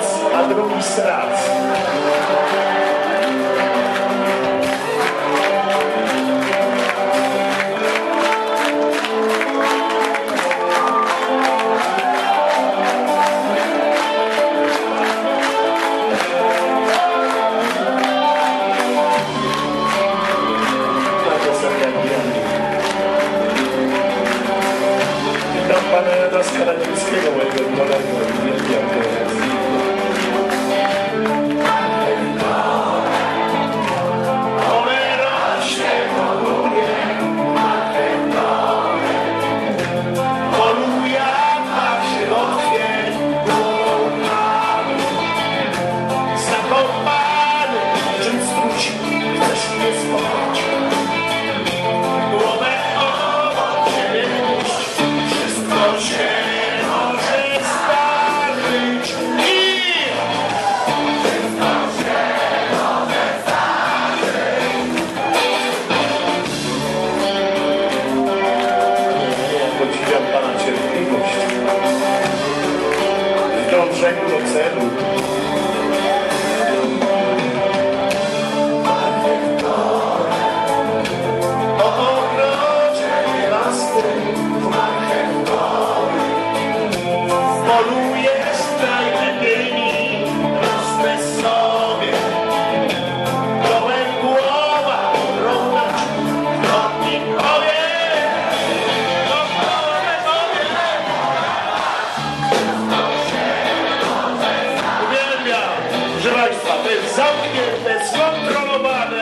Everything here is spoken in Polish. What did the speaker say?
strác a druhý strác. Proszę Państwa, to jest zamknięte, skontrolowane.